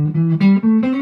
Hey,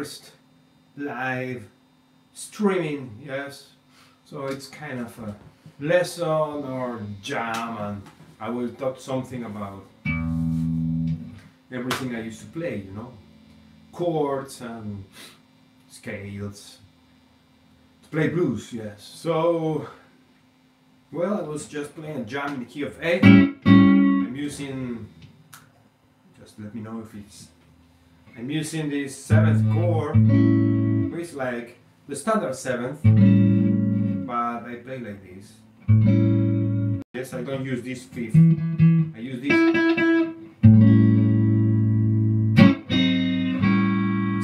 first live streaming, yes. So it's kind of a lesson or jam, and I will talk something about everything I used to play, you know, chords and scales. To play blues, yes. So, well, I was just playing a jam in the key of A. I'm using, just let me know if it's I'm using this seventh chord, which is like the standard seventh, but I play like this. Yes, I don't use this fifth. I use this.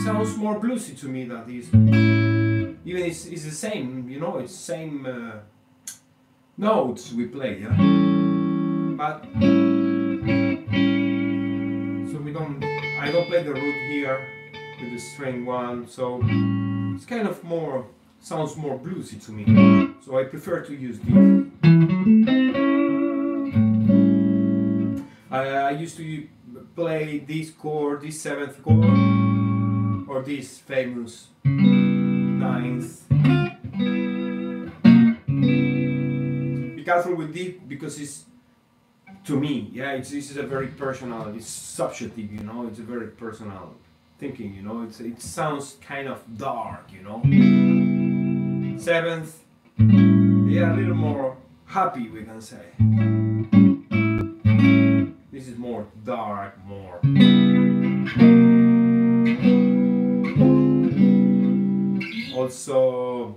Sounds more bluesy to me than this. Even it's, it's the same, you know, it's same uh, notes we play, yeah. But so we don't I don't play the root here with the string one so it's kind of more sounds more bluesy to me. So I prefer to use this I, I used to play this chord this seventh chord or this famous ninth. Be careful with this because it's to me, yeah, it's, this is a very personal, it's subjective, you know, it's a very personal thinking, you know, it's, it sounds kind of dark, you know. Seventh, are a little more happy, we can say. This is more dark, more. Also,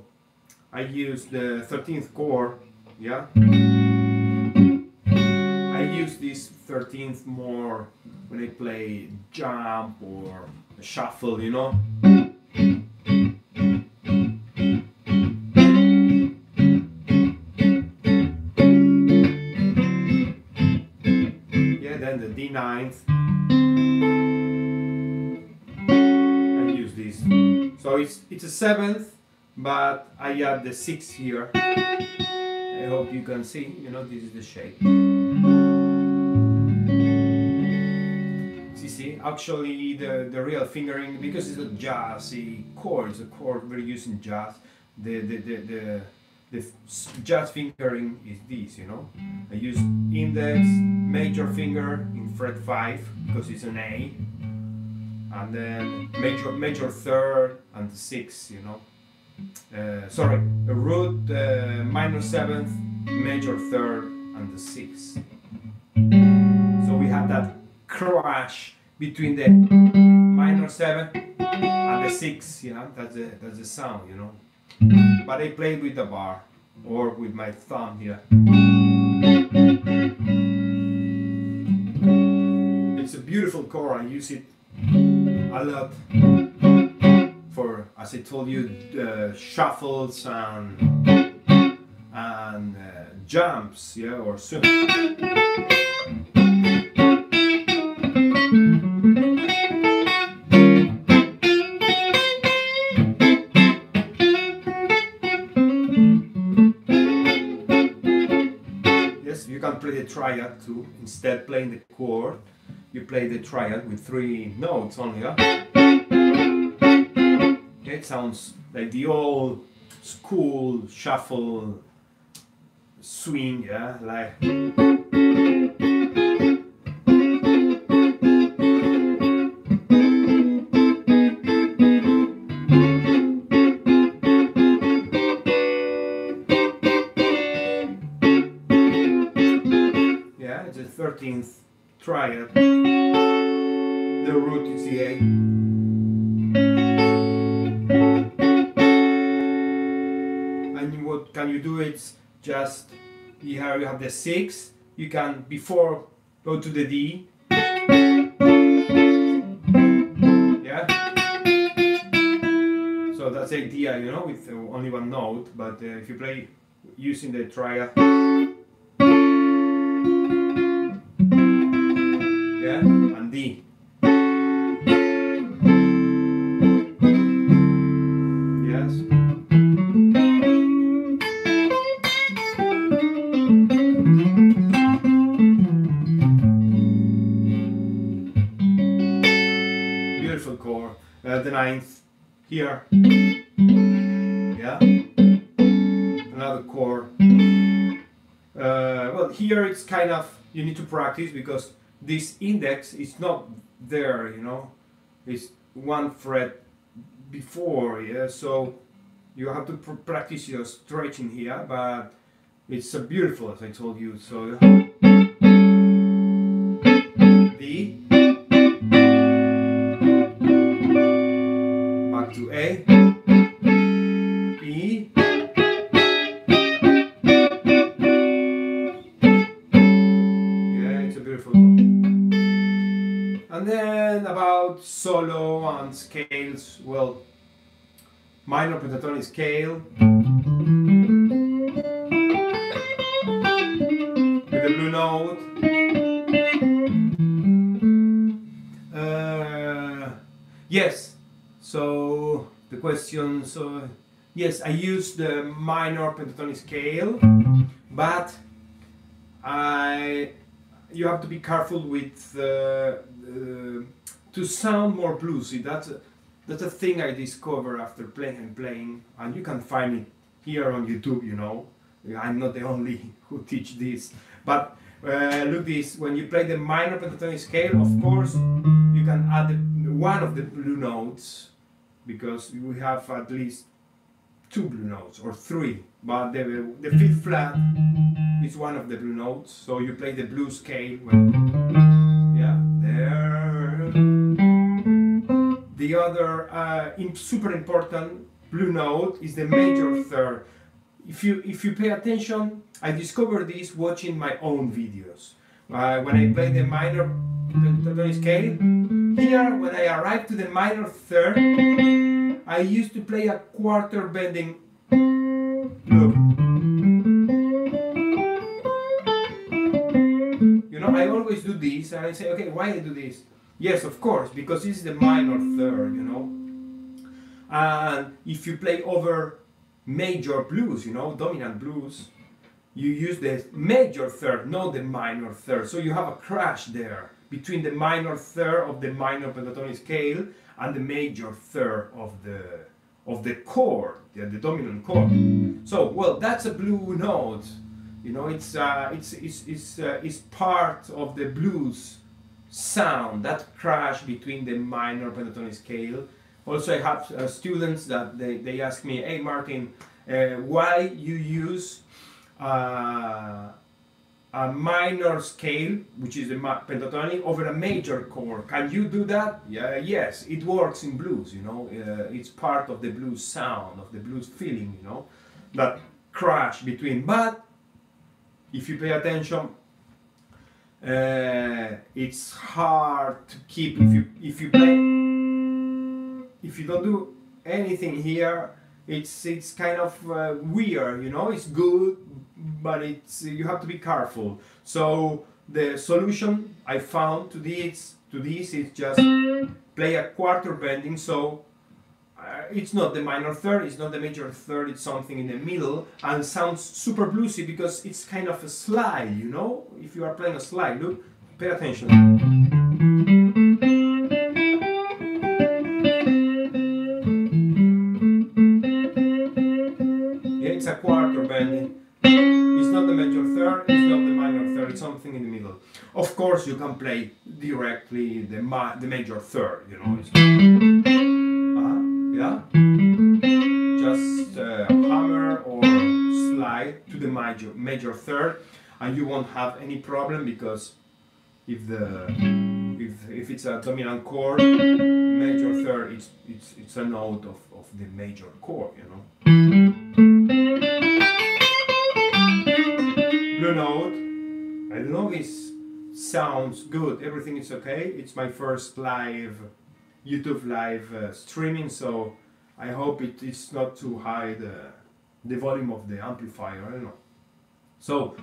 I use the 13th chord, yeah 13th more when I play jump or shuffle, you know. Yeah, then the D9th. I use this. So it's it's a seventh, but I add the sixth here. I hope you can see, you know, this is the shape. Actually the, the real fingering because it's a jazzy chord, it's a chord very used in jazz. The the, the, the, the jazz fingering is this, you know. I use index, major finger in fret five because it's an A, and then major major third and six, you know. Uh, sorry, the root uh, minor seventh, major third, and the sixth. So we have that crash between the minor seven and the six. Yeah, that's the that's the sound, you know. But I play with the bar or with my thumb here. It's a beautiful chord. I use it a lot for, as I told you, uh, shuffles and and uh, jumps, yeah, or swim. Triad to Instead playing the chord, you play the triad with three notes only. Yeah? Okay, it sounds like the old school shuffle swing, yeah, like. 13th triad. The root is the A. And what can you do? It's just here you have the six. You can before go to the D. Yeah. So that's the idea, you know, with only one note. But uh, if you play using the triad. Yeah, and D. Yes. Beautiful chord. Uh, the ninth here. Yeah. Another chord. Uh, well, here it's kind of you need to practice because this index is not there. You know, it's one fret before. Yeah, so you have to pr- practice your stretching here, but it's a beautiful, as I told you. So minor pentatonic scale with the blue note. Uh, yes, so the question, so yes, I use the minor pentatonic scale, but I you have to be careful with uh, uh, to sound more bluesy. That's a, that's a thing I discovered after playing and playing, and you can find it here on YouTube. You know, I'm not the only who teach this, but uh, look this when you play the minor pentatonic scale. Of course, you can add the, one of the blue notes because we have at least two blue notes or three, but the the fifth flat is one of the blue notes. So you play the blue scale when yeah there. The other uh, super important blue note is the major third. If you if you pay attention, I discovered this watching my own videos. Uh, when I play the minor pentatonic scale, here when I arrive to the minor third, I used to play a quarter bending. Look. You know, I always do this, and I say, okay, why I do this? Yes, of course, because this is the minor third, you know. And if you play over major blues, you know, dominant blues, you use the major third, not the minor third. So you have a crash there between the minor third of the minor pentatonic scale and the major third of the of the chord, the, the dominant chord. So, well, that's a blue note. You know, it's uh, it's it's it's, uh, it's part of the blues sound that crash between the minor pentatonic scale. Also, I have uh, students that they, they ask me, "Hey, Martin, uh, why you use uh, a minor scale, which is a pentatonic, over a major chord. Can you do that? Yeah, yes, it works in blues. You know, uh, it's part of the blues sound, of the blues feeling. You know, that crash between. But if you pay attention, uh, it's hard to keep. If you if you play if you don't do anything here it's it's kind of uh, weird you know? It's good but it's you have to be careful. So the solution i found to this to this is just play a quarter bending. So it's not the minor third it's not the major third it's something in the middle and sounds super bluesy because it's kind of a slide you know if you are playing a slide look pay attention Yeah, it's a quarter bending. It's not the major third, it's not the minor third, it's something in the middle. Of course, you can play directly the ma the major third. You know, uh, yeah. Just uh, hammer or slide to the major major third, and you won't have any problem because if the if, if it's a dominant chord, major third, it's it's it's a note of, of the major chord. You know. Blue note I don't know it sounds good. Everything is okay. It's my first live YouTube live uh, streaming, so I hope it is not too high the the volume of the amplifier. I don't know. So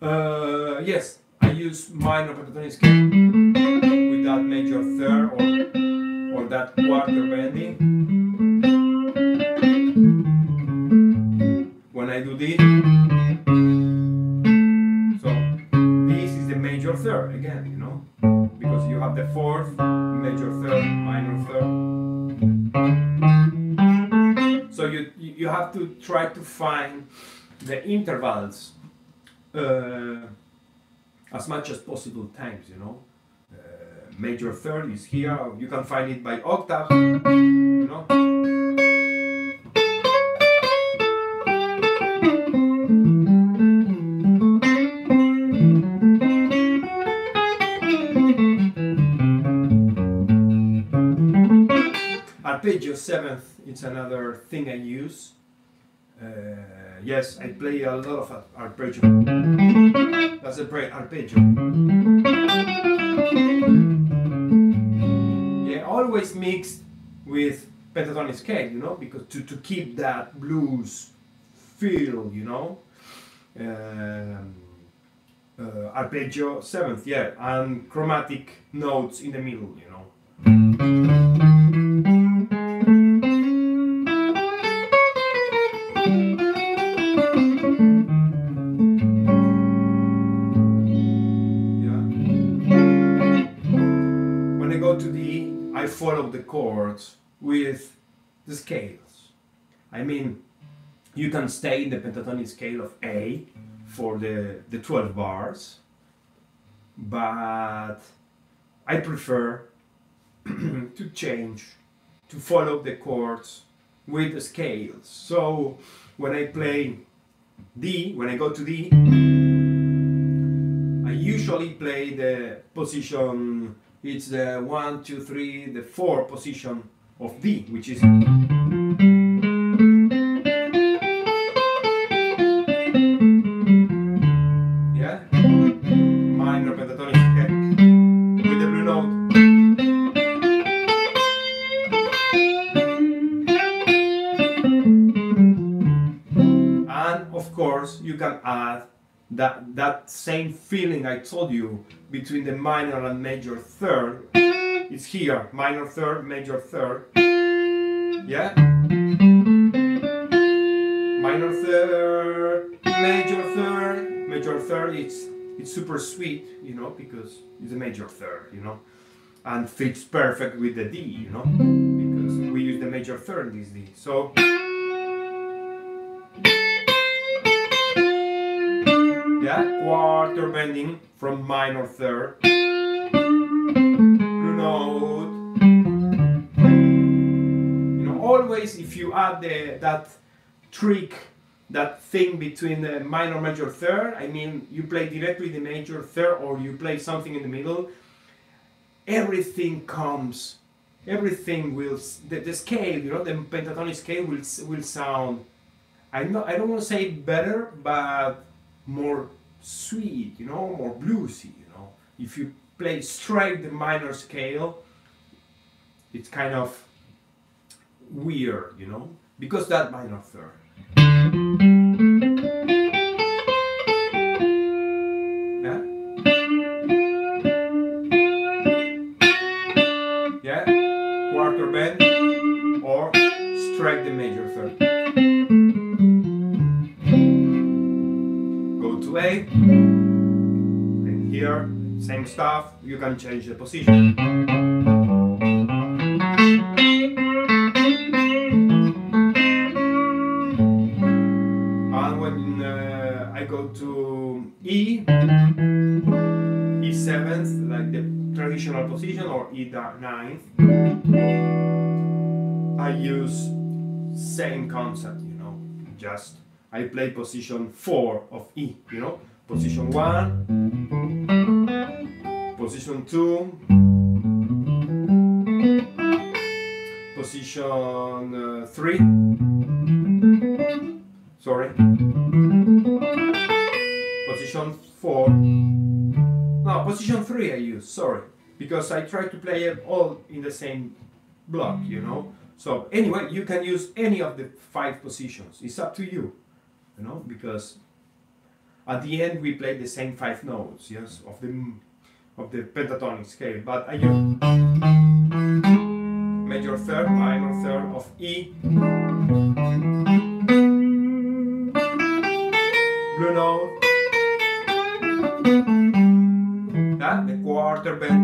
uh, yes, I use minor pentatonic scale with that major third or or that quarter bending. When I do this. so this is the major third again, you know, you have the fourth, major third, minor third. So you you have to try to find the intervals uh, as much as possible times, you know. Uh, major third is here. You can find it by octave, you know. Arpeggio seventh it's another thing I use. Uh, yes, I play a lot of arpeggio. That's a great arpeggio. Yeah, always mixed with pentatonic scale, you know, because to, to keep that blues feel, you know. Um, uh, arpeggio seventh, yeah, and chromatic notes in the middle, you know. Follow the chords with the scales. I mean, you can stay in the pentatonic scale of A for the, the 12 bars, but I prefer to change, to follow the chords with the scales. So when I play D, when I go to D, I usually play the position it's the one, two, three, the four position of D, which is that that same feeling I told you between the minor and major third. Is here minor third major third. Yeah? Minor third major third major third. It's it's super sweet you know because it's a major third you know? And fits perfect with the D you know? Because we use the major third in this D. So yeah, quarter bending from minor third, blue note. You know, always if you add the, that trick that thing between the minor major third i mean you play directly the major third or you play something in the middle everything comes. Everything will the, the scale you know the pentatonic scale will will sound. I not i don't want to say better but more sweet you know more bluesy you know. If you play straight the minor scale it's kind of weird you know because that minor third. Yeah? Yeah? Quarter bend or strike the major third A and here same stuff you can change the position. And when uh, I go to E E seventh like the traditional position or E ninth I use same concept you know just I play position 4 of E you know? Position 1 position 2 position uh, 3 sorry. Position 4 no position 3 I use sorry. Because I try to play it all in the same block you know? So anyway you can use any of the five positions. It's up to you you know because at the end we play the same five notes yes of the of the pentatonic scale. But I use major third minor third of E. Blue note. That the quarter bend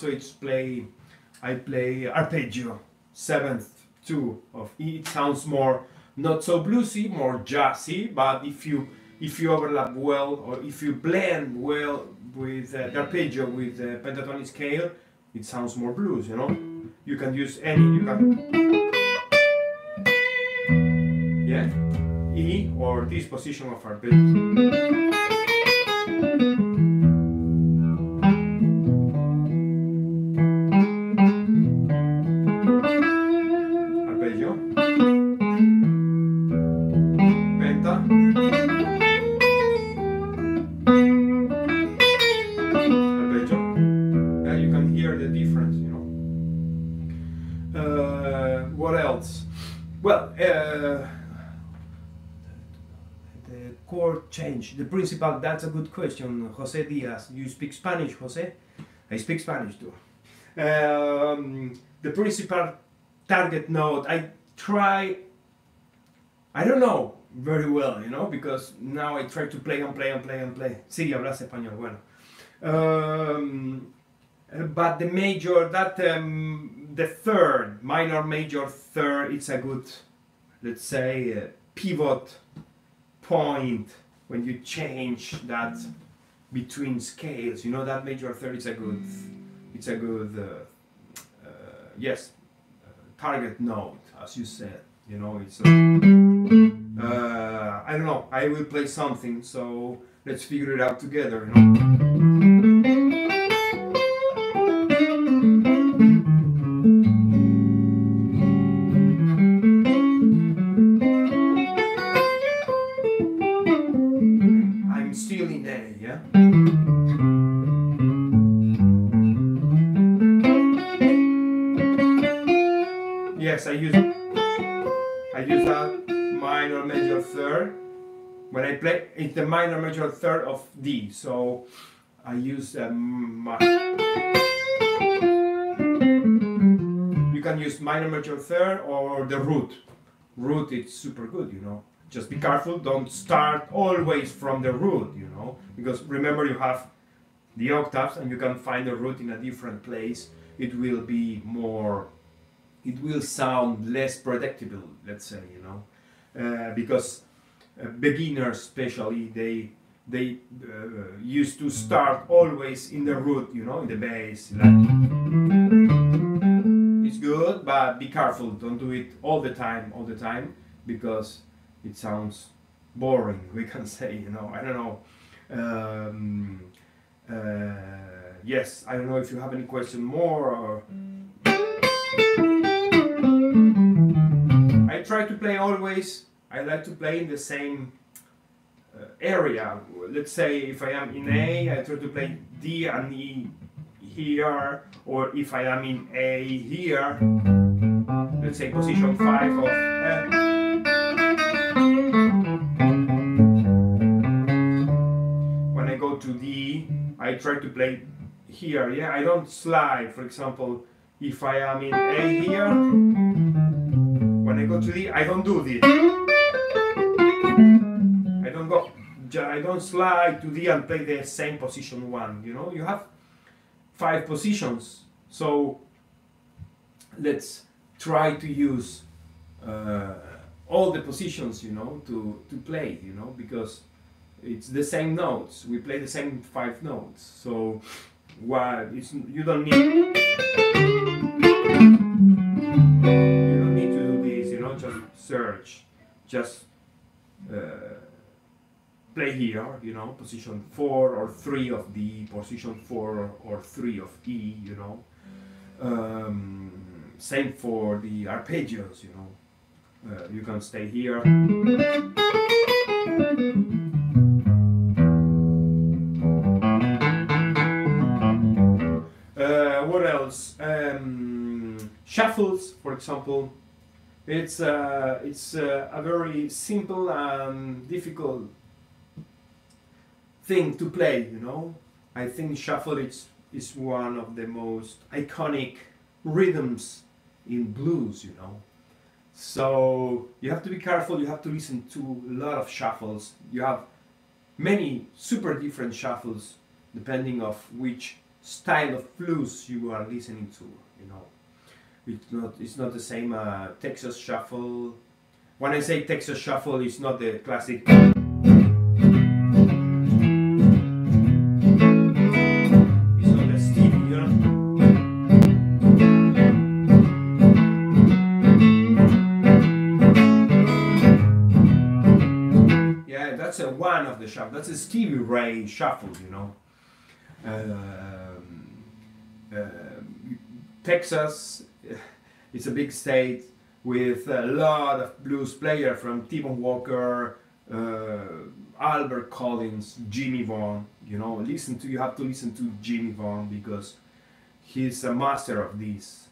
also it's play I play arpeggio seventh two of E. It sounds more not so bluesy more jazzy but if you if you overlap well or if you blend well with uh, the arpeggio with the pentatonic scale it sounds more blues you know? You can use any you can yeah. E or this position of arpeggio. arpeggio the chord change the principal that's a good question jose diaz. You speak spanish jose? I speak spanish too. Um, the principal target note i try i don't know very well you know because now i try to play and play and play and play. Sí hablas español bueno. Um, but the major that um, the third minor major third it's a good let's say uh, pivot point when you change that between scales. You know that major third? Is a good it's a good uh, uh, yes uh, target note as you said. You know it's uh, uh, i don't know. I will play something so let's figure it out together you know it's the minor major third of d. So i use mi- you can use minor major third or the root. Root it's super good you know. Just be careful don't start always from the root you know because remember you have the octaves and you can find the root in a different place. It will be more it will sound less predictable let's say you know. Uh, because beginners especially they they uh, used to start always in the root you know in the bass like it's good but be careful don't do it all the time all the time because it sounds boring we can say you know i don't know um, uh, yes i don't know if you have any question more or I try to play always. I like to play in the same uh, area. Let's say if I am in A, I try to play D and E here, or if I am in A here, let's say position five of. Uh, when I go to D, I try to play here. Yeah, I don't slide. For example, if I am in A here, when I go to D, I don't do this. I don't slide to D and play the same position one. You know, you have five positions, so let's try to use uh, all the positions. You know, to to play. You know, because it's the same notes. We play the same five notes. So, why it's you don't need you don't need to do this. You know, just search, just uh, play here. You know, position four or three of D, position four or three of E. You know, um, same for the arpeggios. You know, uh, you can stay here. Uh, what else? Um, shuffles, for example. It's uh, it's uh, a very simple and difficult thing to play. You know, I think shuffle is is one of the most iconic rhythms in blues. You know, so you have to be careful. You have to listen to a lot of shuffles. You have many super different shuffles depending of which style of blues you are listening to. You know, it's not it's not the same uh, Texas shuffle. When I say Texas shuffle, it's not the classic. Shuffle. That's a Stevie Ray shuffle, you know. Um, um, Texas, it's a big state with a lot of blues players from T-Bone Walker, uh, Albert Collins, Jimmy Vaughan. You know, listen to you have to listen to Jimmy Vaughan because he's a master of this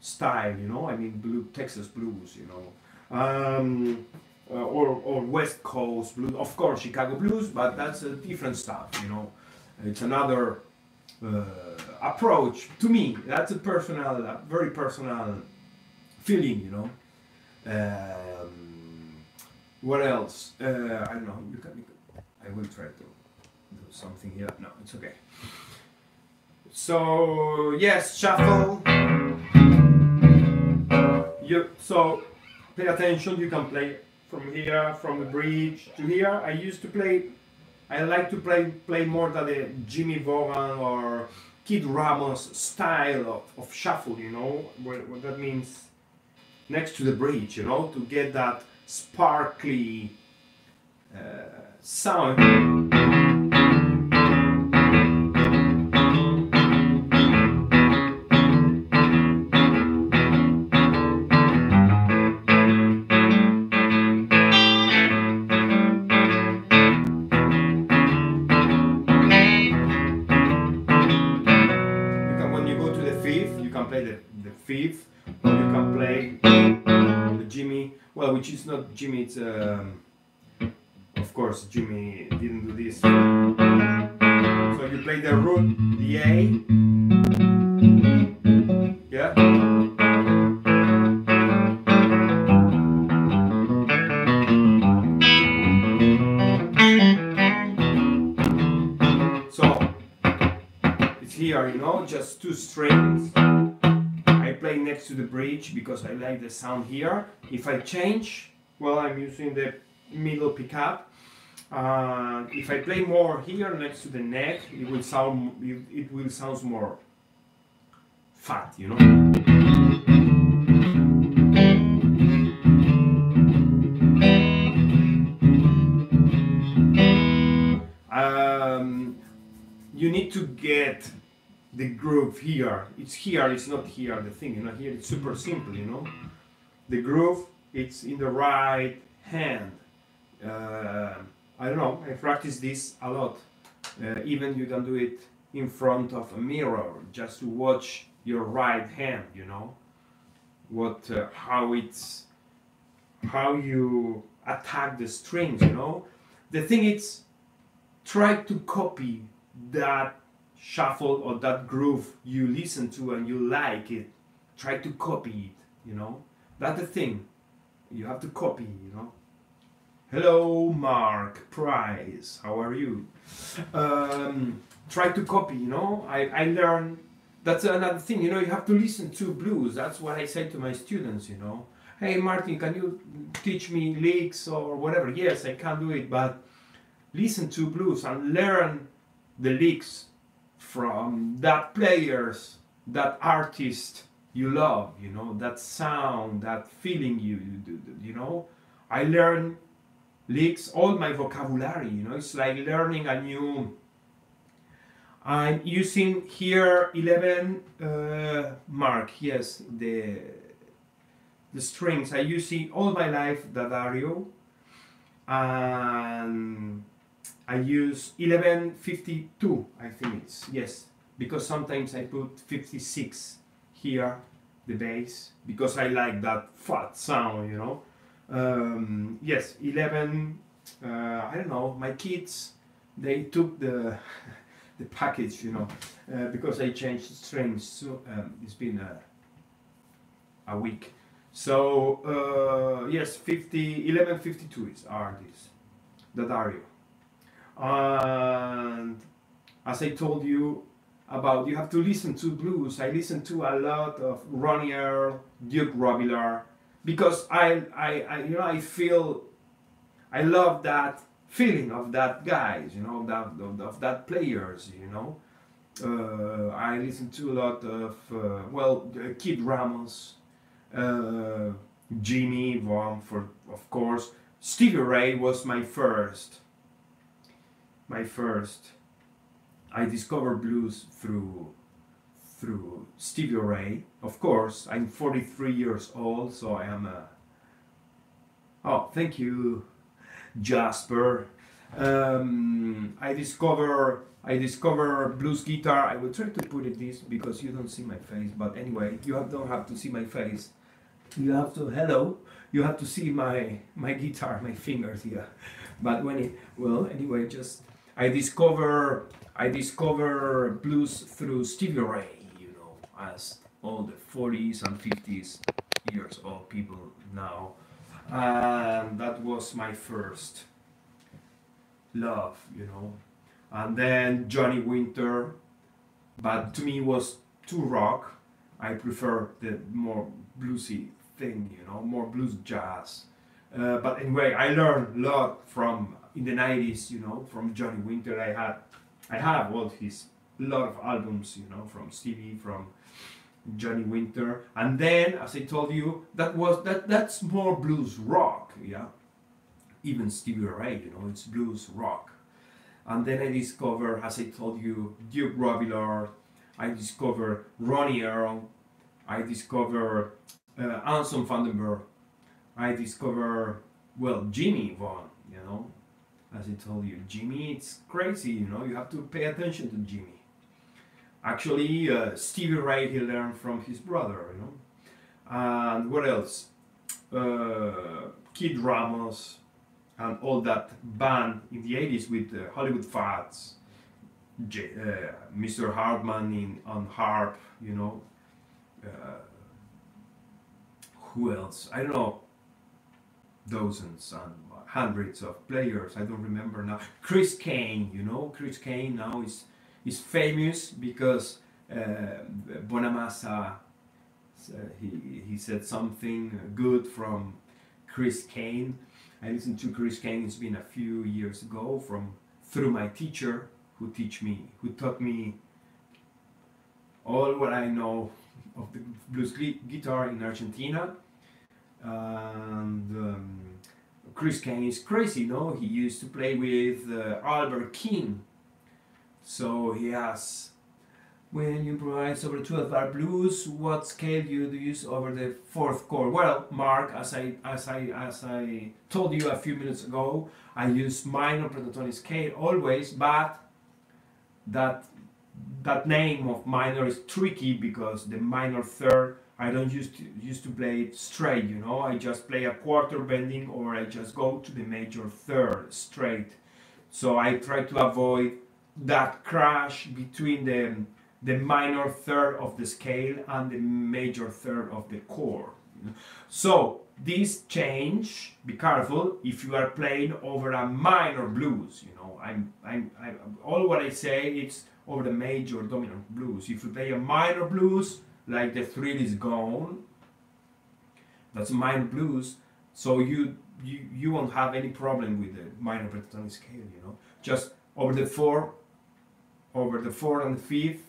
style. You know, I mean, blue Texas blues. You know, um, uh, or or West Coast blues. Of course, Chicago blues, but that's a different stuff. You know, it's another uh, approach to me. That's a personal, a very personal feeling. You know. Um, what else? Uh, I don't know. You can, I will try to do something here. No, it's okay. So yes, shuffle. You so pay attention. You can play from here, from the bridge to here. I used to play. I like to play play more than the Jimmy Vaughan or Kid Ramos style of, of shuffle. You know what, what that means next to the bridge. You know to get that sparkly uh, sound. Jimmy. It's um, of course Jimmy didn't do this. So you play the root, the A. Yeah. So it's here, you know, just two strings. I play next to the bridge because I like the sound here. If I change, well, I'm using the middle pickup. Uh, if I play more here next to the neck, it will sound it, it will sound more fat, you know. Um, you need to get the groove here. It's here, it's not here. The thing, you know, here it's super simple, you know. The groove, it's in the right hand. Uh, I don't know. I practice this a lot. Uh, even you can do it in front of a mirror, just to watch your right hand. You know, what, uh, how it's, how you attack the strings. You know, the thing is, try to copy that shuffle or that groove you listen to and you like it try to copy it you know that's the thing you have to copy you know. Hello mark price. How are you? Um, try to copy you know. I, I learn that's another thing you know you have to listen to blues. That's what i say to my students you know. Hey martin can you teach me licks or whatever? Yes i can do it but listen to blues and learn the licks from that players, that artist you love, you know, that sound, that feeling you, you, you know. I learn licks, all my vocabulary, you know, it's like learning a new. I'm using here 11 uh, mark, yes, the the strings. I use all my life, D'Addario, and I use 1152, I think it's, yes, because sometimes I put 56 here, the bass, because I like that fat sound, you know. Um, yes, 11, uh, I don't know, my kids, they took the, the package, you know, uh, because I changed strings, so um, it's been a, a week. So, uh, yes, 50, 1152 is are these, D'Addario and as I told you about, you have to listen to blues. I listen to a lot of Ronnie Earl, Duke Robillard, because I, I, I, you know, I feel, I love that feeling of that guys, you know, that of, of that players, you know. Uh, I listen to a lot of, uh, well, Kid Ramos, uh, Jimmy Vaughan, for of course. Stevie Ray was my first my first. I discovered blues through through Stevie Ray. Of course, I'm 43 years old, so I am a. Oh, thank you, Jasper. Um, I discover I discover blues guitar. I will try to put it this because you don't see my face. But anyway, you have, don't have to see my face. You have to hello. You have to see my my guitar, my fingers here. But when it well, anyway, just I discover I discover blues through Stevie Ray, you know, as all the 40s and 50s years old people now. And that was my first love, you know. And then Johnny Winter, but to me was too rock. I prefer the more bluesy thing, you know, more blues jazz. Uh, but anyway, I learned a lot from in the 90s, you know, from Johnny Winter. I had, I have all his lot of albums, you know, from Stevie, from Johnny Winter, and then, as I told you, that was that that's more blues rock, yeah. Even Stevie Ray, you know, it's blues rock. And then I discovered, as I told you, Duke Robillard. I discovered Ronnie Earl. I discovered uh, Anson Funderburgh. I discovered, well, Jimmy Vaughan, you know, as I told you, Jimmy, it's crazy, you know, you have to pay attention to Jimmy. Actually, uh, Stevie Ray, he learned from his brother, you know. And what else? Uh, Kid Ramos and all that band in the 80s with uh, Hollywood Fats, J- uh, Mr. Hartman in, on harp, you know. Uh, who else? I don't know. Dozens and hundreds of players. I don't remember now. Chris Cain, you know, Chris Cain now is is famous because uh, Bonamassa uh, he he said something good from Chris Cain. I listened to Chris Cain. It's been a few years ago from through my teacher who teach me, who taught me all what I know of the blues guitar in Argentina. And um, Chris Cain is crazy, know. He used to play with uh, Albert King, so he has. When you improvise over 12 bar blues, what scale do you use over the fourth chord? Well, Mark, as I as I as I told you a few minutes ago, I use minor pentatonic scale always, but that that name of minor is tricky because the minor third I don't used to used to play it straight, you know. I just play a quarter bending or I just go to the major third straight. So I try to avoid that crash between the the minor third of the scale and the major third of the chord. So this change, be careful if you are playing over a minor blues. You know, I'm, I'm, I'm all what I say it's over the major dominant blues. If you play a minor blues, like the thrill is gone, that's minor blues. So you you you won't have any problem with the minor pentatonic scale. You know, just over the four, over the four and the fifth.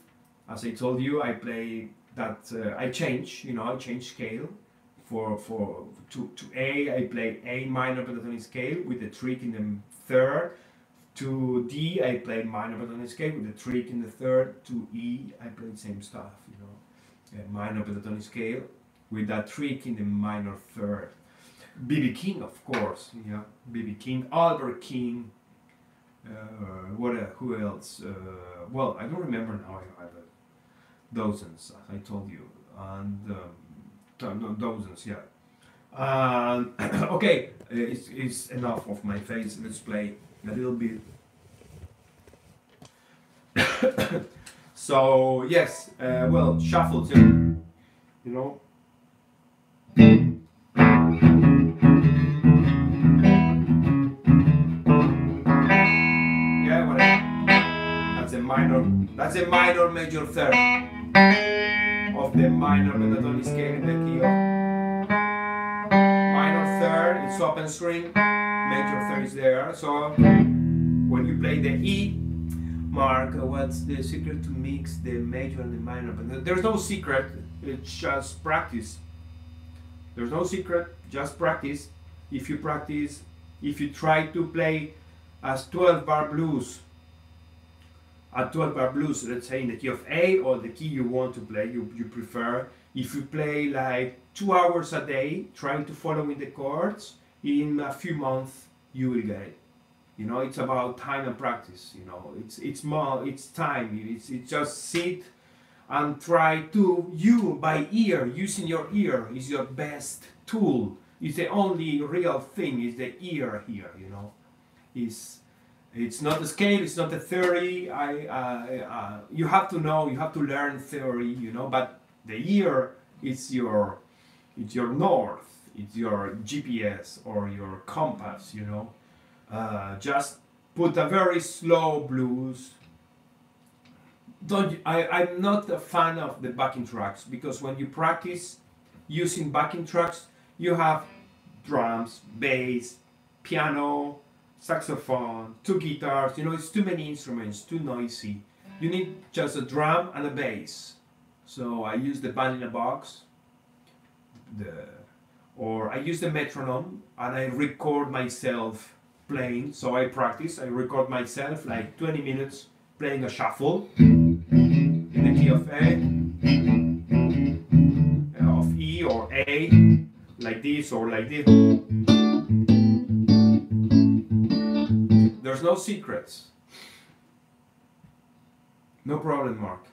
As I told you, I play that. Uh, I change. You know, I change scale. For for to to A, I play A minor pentatonic scale with the trick in the third. To D, I play minor pentatonic scale with the trick in the third. To E, I play the same stuff. You know minor pentatonic scale with that trick in the minor third. B.B. King, of course, yeah, B.B. King, Albert King, uh, what, uh, who else? Uh, well, I don't remember now, I have dozens, I told you, and um, no, dozens, yeah. Um, okay, it's, it's enough of my face, let's play a little bit. So yes, uh, well, shuffle too. You know. Yeah, whatever. That's a minor. That's a minor major third of the minor pentatonic scale in the key of minor third. It's open string. Major third is there. So when you play the E Mark, uh, what's the secret to mix the major and the minor? But there's no secret, it's just practice. There's no secret, just practice. If you practice, if you try to play as 12 bar blues, a 12 bar blues, let's say in the key of A or the key you want to play, you, you prefer, if you play like two hours a day, trying to follow in the chords, in a few months you will get it. You know, it's about time and practice. You know, it's it's more it's time. It's it's just sit and try to you by ear using your ear is your best tool. It's the only real thing. Is the ear here. You know, is it's not the scale. It's not the theory. I uh, uh, you have to know. You have to learn theory. You know, but the ear is your it's your north. It's your GPS or your compass. You know uh, just put a very slow blues. Don't I, I'm not a fan of the backing tracks because when you practice using backing tracks, you have drums, bass, piano, saxophone, two guitars. You know, it's too many instruments, too noisy. You need just a drum and a bass. So I use the band in a box, the, or I use the metronome and I record myself playing. So I practice, I record myself like 20 minutes playing a shuffle in the key of A, uh, of E or A, like this or like this. There's no secrets. No problem, Mark.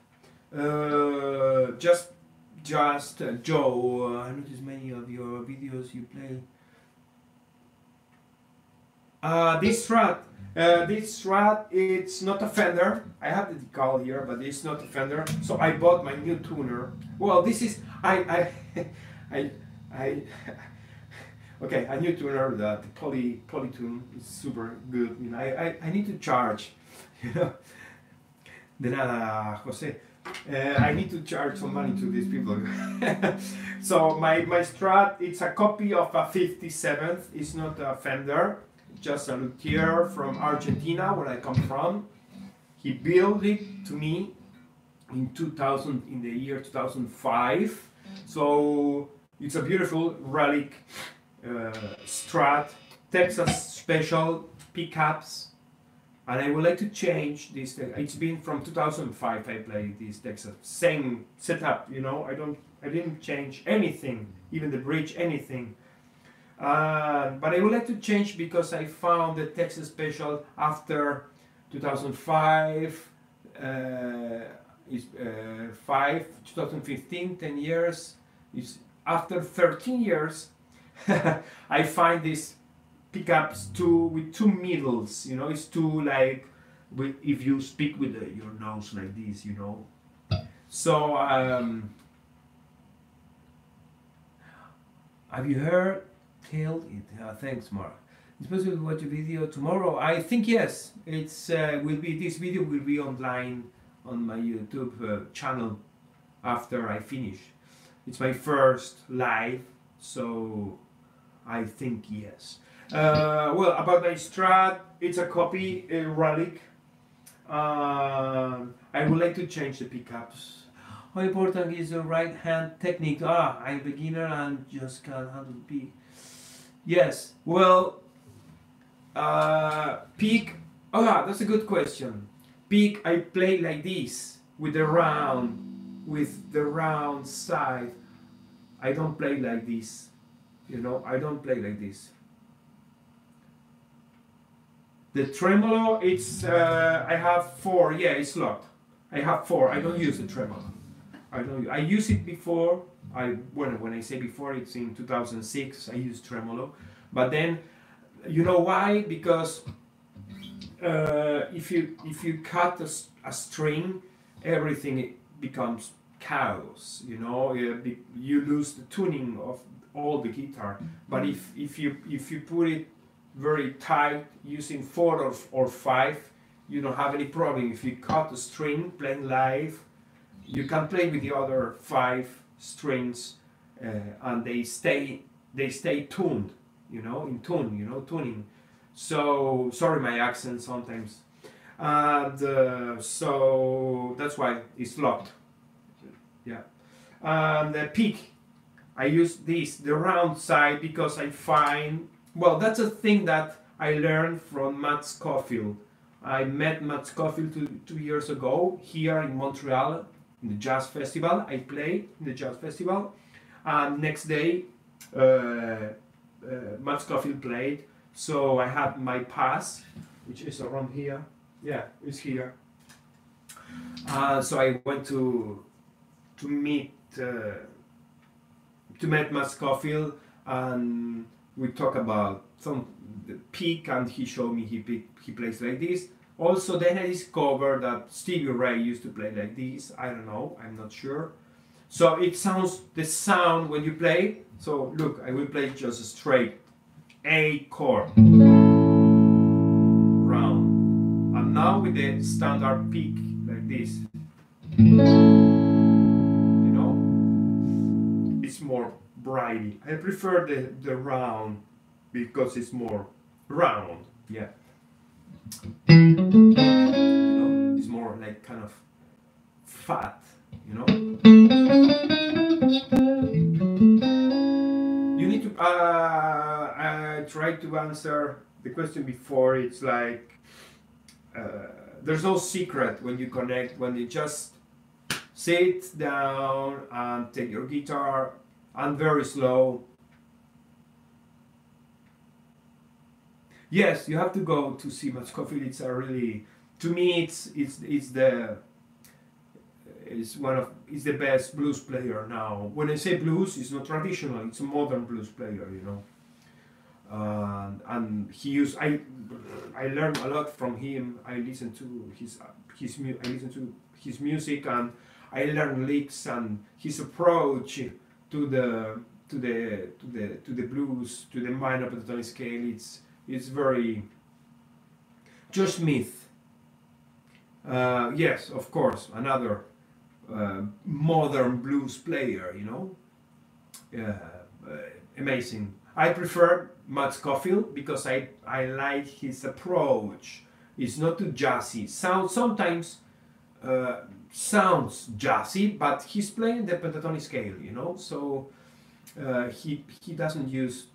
Uh, just, just uh, Joe. Uh, I noticed many of your videos you play uh, this Strat, uh, this Strat, it's not a Fender. I have the decal here, but it's not a Fender. So I bought my new tuner. Well, this is I I I I. Okay, a new tuner, the, the poly polytune is super good. You know, I, I, I need to charge. You know. De nada, José. Uh, I need to charge some money to these people. so my, my Strat, it's a copy of a 57th. It's not a Fender, just a luthier from Argentina, where I come from. He built it to me in 2000, in the year 2005. So it's a beautiful relic uh, Strat, Texas Special pickups and I would like to change this. It's been from 2005 I played this Texas same setup. You know, I don't, I didn't change anything, even the bridge, anything. Uh, but I would like to change because I found the Texas Special after 2005. Uh, is uh, five 2015 10 years is after 13 years i find this pickups two with two middles. You know, it's two like with, if you speak with the, your nose like this. You know, so um, have you heard? It. Uh, thanks, Mark. It's possible to watch a video tomorrow. I think yes. It's uh, will be this video will be online on my YouTube uh, channel after I finish. It's my first live, so I think yes. Uh, well, about my Strat, it's a copy, a relic. Uh, I would like to change the pickups. How important is the right hand technique? Ah, I'm a beginner and just can't handle the pick. Yes, well, uh, pick. Oh, that's a good question. Peak. I play like this with the round, with the round side. I don't play like this. You know, I don't play like this. The tremolo, it's uh, I have four. Yeah, it's locked. I have four. I don't use the tremolo. I don't. I use it before. I when when I say before, it's in 2006. I used tremolo, but then, you know why? Because uh, if you if you cut a, a string, everything becomes chaos. You know, you lose the tuning of all the guitar. But if if you if you put it very tight using four or, or five you don't have any problem if you cut a string playing live you can play with the other five strings uh, and they stay they stay tuned you know in tune you know tuning. So sorry my accent sometimes. And uh, so that's why it's locked. Yeah. And the peak I use this the round side because I find well, that's a thing that I learned from Matt Schofield. I met Matt Schofield two, two years ago here in Montreal in the jazz festival. I played in the jazz festival, and next day, uh, uh, Schofield played. So I had my pass, which is around here. Yeah, it's here. Uh, so I went to to meet uh, to meet Matt Schofield and we talk about some the peak and he showed me he pick, he plays like this also then i discovered that stevie ray used to play like this. I don't know. I'm not sure. So it sounds the sound when you play so look i will play just a straight a chord. Round. And now with the standard peak like this. You know? It's more brighty. I prefer the, the round because it's more round. Yeah. You know, it's more like kind of fat, you know. You need to. Uh, I tried to answer the question before. It's like uh, there's no secret when you connect. When you just sit down and take your guitar and very slow. Yes, you have to go to see Schofield. It's a really, to me, it's it's it's the is one of is the best blues player now. When I say blues, it's not traditional. It's a modern blues player, you know. Uh, and he used I I learned a lot from him. I listen to his his I listen to his music and I learned licks and his approach to the to the to the to the blues to the minor pentatonic scale it's it's very Josh Smith uh, yes of course another uh, modern blues player, you know. Yeah, uh, amazing. I prefer Matt Schofield because I, I like his approach. It's not too jazzy. Sound sometimes uh, sounds jazzy, but he's playing the pentatonic scale, you know. So uh, he he doesn't use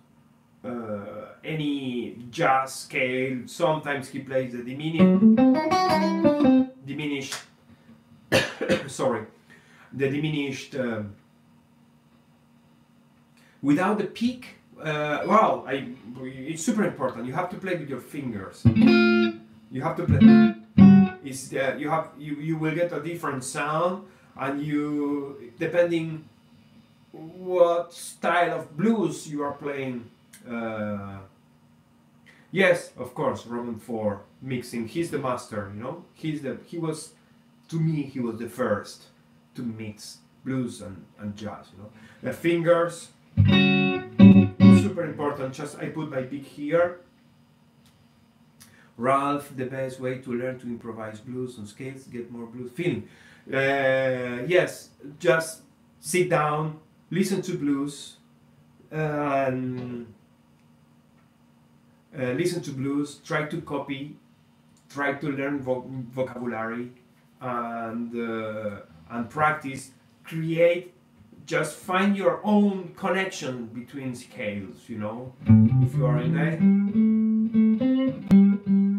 uh, any jazz scale. Sometimes he plays the diminished, diminished. sorry, the diminished. Um, without the peak. Uh, well, I, it's super important. You have to play with your fingers. You have to play. Is uh, you have you you will get a different sound, and you depending what style of blues you are playing. Uh, yes, of course, Robben Ford mixing. He's the master. You know, he's the he was to me he was the first to mix blues and, and jazz. You know, the fingers super important. Just I put my pick here. Ralph, the best way to learn to improvise blues on scales, get more blues feeling. Uh, yes, just sit down, listen to blues, and uh, listen to blues, try to copy, try to learn vo vocabulary, and uh, and practice. Create just find your own connection between scales, you know, if you are in A.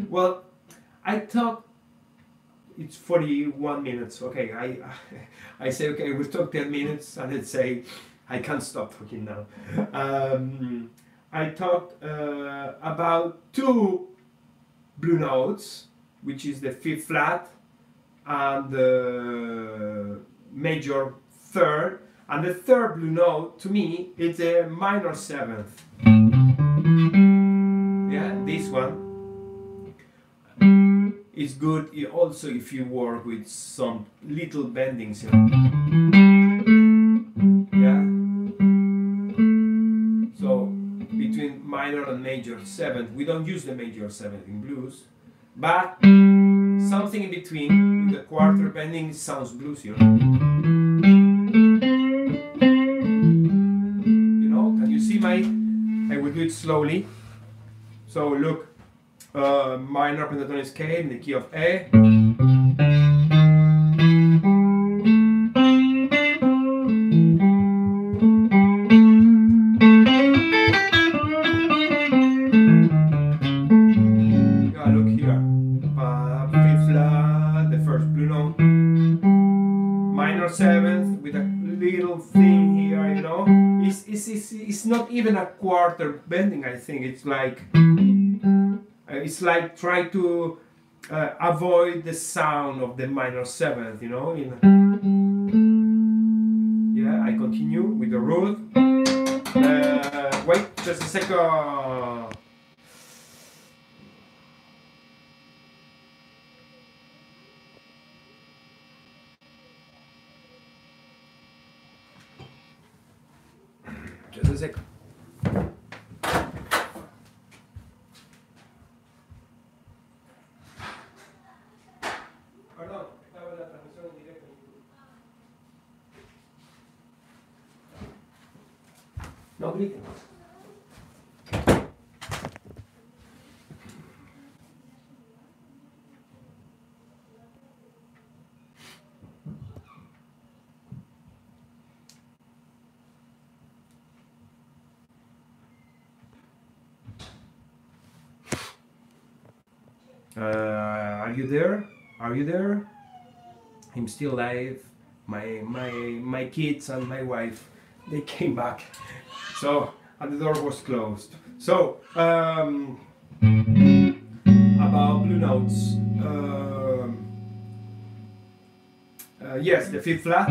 Well, I thought it's 41 minutes. Okay, I I say okay, we'll talk 10 minutes, and then say I can't stop talking now. Um, I talked uh, about two blue notes, which is the fifth flat and the major third and the third blue note, to me, it's a minor seventh. Yeah, this one is good also if you work with some little bendings. Minor and major seventh, we don't use the major seventh in blues, but something in between with the quarter bending sounds bluesy. You know? You know, can you see my, I will do it slowly. So look, uh, minor pentatonic scale in the key of A. even a quarter bending. I think it's like uh, it's like try to uh, avoid the sound of the minor seventh. You know. In, yeah, I continue with the root. Uh, wait, just a second. Just a second. No griten. Uh, are you there? Are you there? I'm still alive. My my my kids and my wife, they came back. So, and the door was closed. So, um, about blue notes. Um, uh, yes, the fifth flat,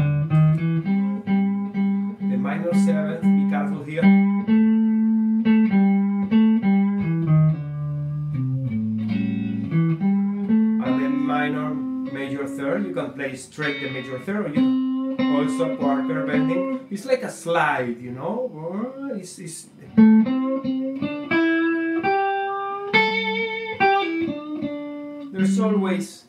major third, you can play straight the major third, you also quarter bending. It's like a slide, you know. It's, it's there's always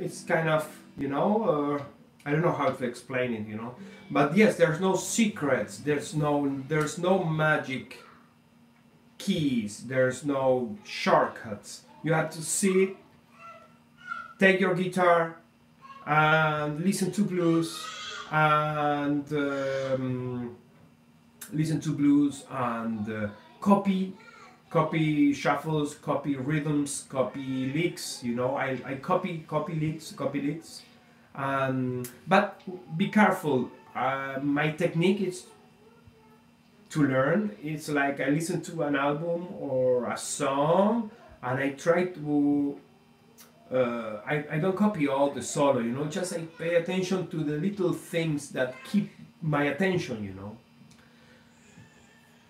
it's kind of you know uh, I don't know how to explain it, you know. But yes, there's no secrets. There's no there's no magic keys. There's no shortcuts. You have to sit, take your guitar, and listen to blues, and um, listen to blues and uh, copy copy shuffles, copy rhythms, copy licks. You know, I, I copy copy licks, copy licks. Um, but be careful. Uh, my technique is to learn. It's like I listen to an album or a song, and I try to. Uh, I, I don't copy all the solo, you know. Just I pay attention to the little things that keep my attention, you know.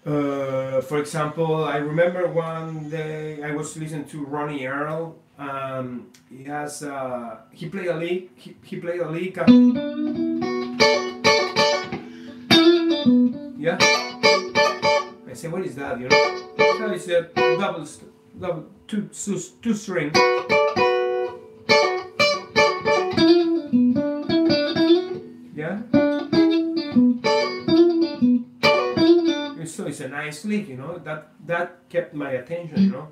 Uh, for example, I remember one day I was listening to Ronnie Earl. Um, he has uh, he played a lick. He, he played a lick. yeah. I say, what is that? You know, so it's a double, double two, two, two string. It's a nice lick, you know. That that kept my attention, you know.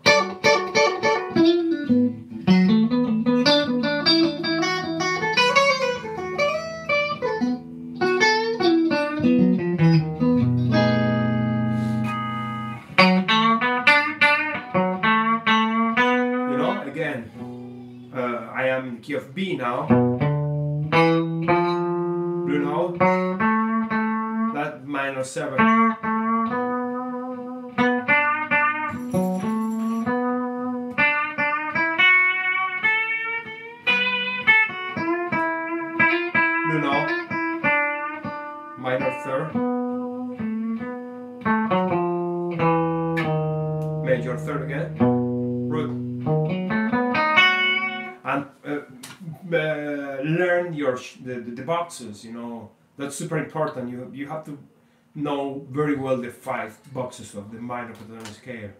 You know, again, uh, I am in key of B now. Blue note. That minor seven. Boxes. You know that's super important. You you have to know very well the five boxes of the minor pentatonic scale.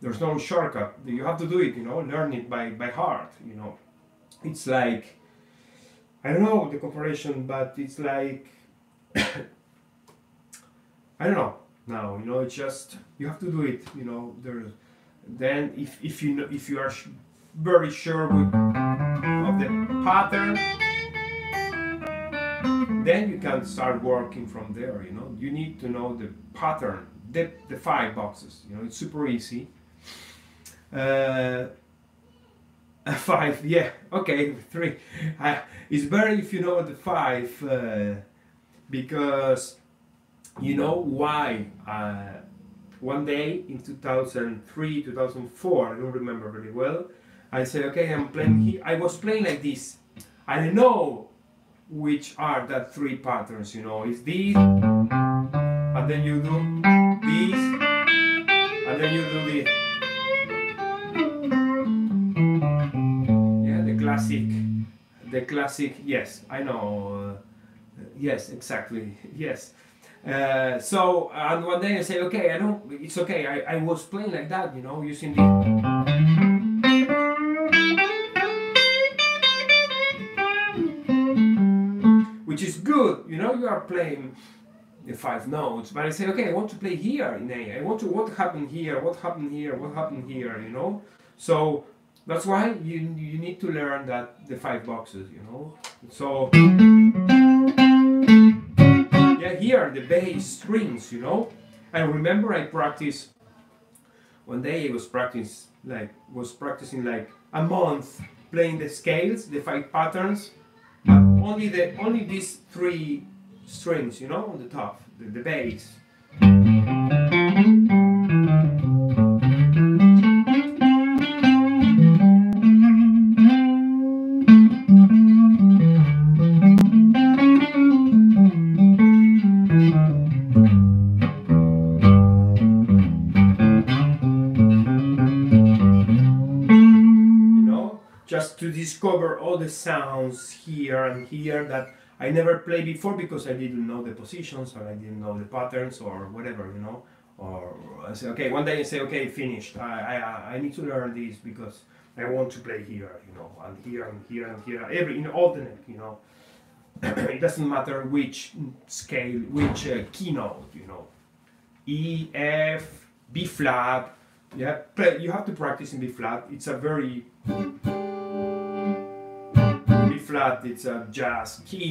There's no shortcut. You have to do it. You know, learn it by by heart. You know, it's like I don't know the comparison, but it's like I don't know now. You know, it's just you have to do it. You know, there's then if if you know if you are very sure of the pattern, then you can start working from there. You know, you need to know the pattern, the the five boxes. You know, it's super easy. Uh, five, yeah, okay, three. Uh, it's better if you know the five uh, because you know why. Uh, one day in 2003, 2004, I don't remember very well. I said, okay, I'm playing here. I was playing like this. I know which are the three patterns. You know, it's this, and then you do this, and then you do this. Yeah, the classic, the classic. Yes, I know. Uh, yes, exactly. Yes. Uh, so and one day I say, okay, I don't. It's okay. I, I was playing like that, you know, using the. Good, you know. You are playing the five notes, but I say, okay, I want to play here in A. I want to what happened here, what happened here, what happened here, you know. So that's why you you need to learn that the five boxes, you know. So yeah, here the bass strings, you know. I remember I practiced one day I was practicing like was practicing like a month playing the scales, the five patterns, only the only these three strings, you know, on the top, the, the bass. To discover all the sounds here and here that I never played before because I didn't know the positions or I didn't know the patterns or whatever, you know. Or I say, okay, one day I say, okay, finished. I, I, I need to learn this because I want to play here, you know, and here and here and here, every in the you know. it doesn't matter which scale, which uh, keynote, you know, E, F, B flat. Yeah, you have to practice in B flat. It's a very flat. It's a jazz key.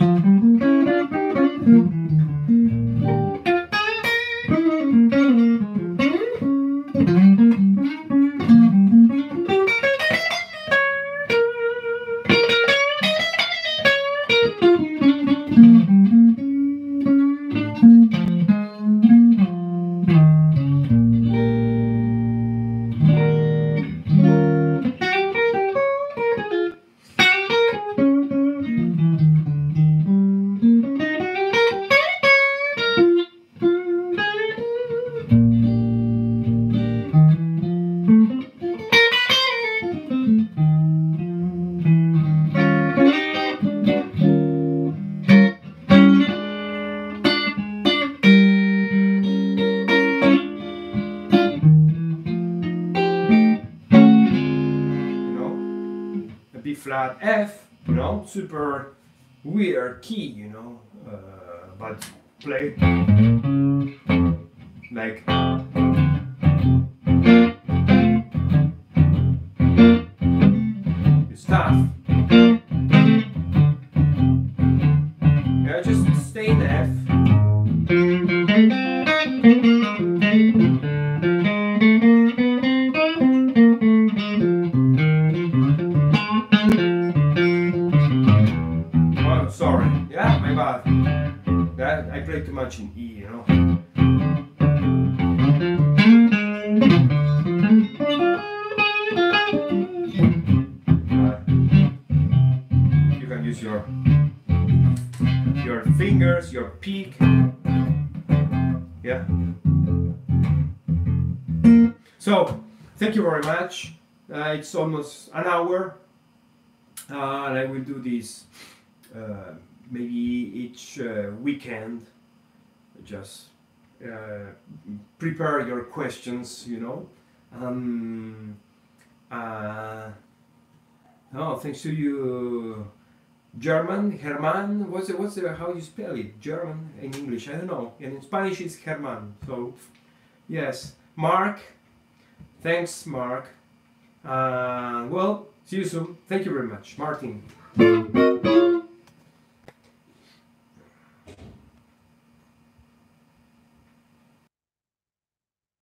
F, you know, super weird key, you know, uh, but play. Like Uh, it's almost an hour, uh, and I will do this uh, maybe each uh, weekend. Just uh, prepare your questions, you know. Um, uh, oh, thanks to you, German, Herman. What's it? What's the, how you spell it? German in English? I don't know. And in Spanish it's Herman. So, yes, Mark. Thanks, Mark. Uh, well, see you soon. Thank you very much, Martin.